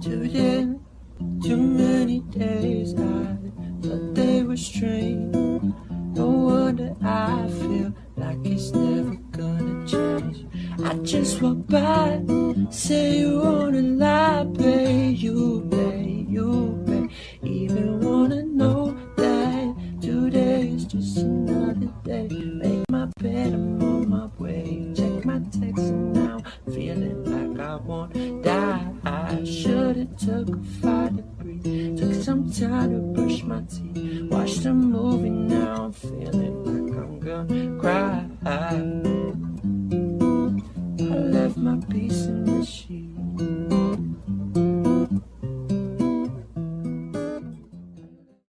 Today, too many days I thought they were strange. No wonder I feel like it's never gonna change. I just walk by, say you wanna lie, babe, you, babe, you, babe. Even wanna know that today is just another day. I won't die. I should've took a to breathe Took some time to brush my teeth. Watched a movie, now I'm feeling like I'm gonna cry. I left my peace in the sheets.